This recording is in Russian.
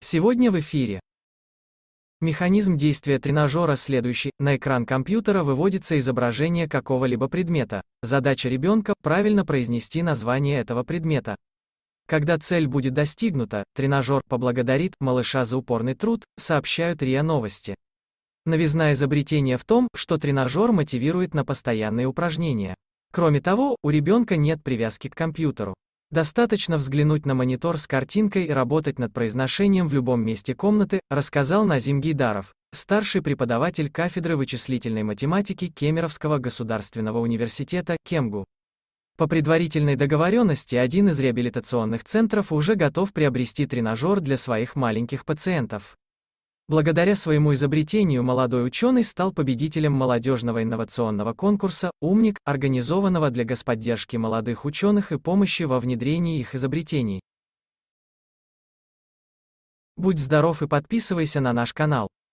Сегодня в эфире. Механизм действия тренажера следующий. На экран компьютера выводится изображение какого-либо предмета. Задача ребенка – правильно произнести название этого предмета. Когда цель будет достигнута, тренажер поблагодарит малыша за упорный труд, сообщают РИА Новости. Новизна изобретения в том, что тренажер мотивирует на постоянные упражнения. Кроме того, у ребенка нет привязки к компьютеру. Достаточно взглянуть на монитор с картинкой и работать над произношением в любом месте комнаты, рассказал Назим Гейдаров, старший преподаватель кафедры вычислительной математики Кемеровского государственного университета Кемгу. По предварительной договоренности один из реабилитационных центров уже готов приобрести тренажер для своих маленьких пациентов. Благодаря своему изобретению молодой ученый стал победителем молодежного инновационного конкурса «Умник», организованного для господдержки молодых ученых и помощи во внедрении их изобретений. Будь здоров и подписывайся на наш канал.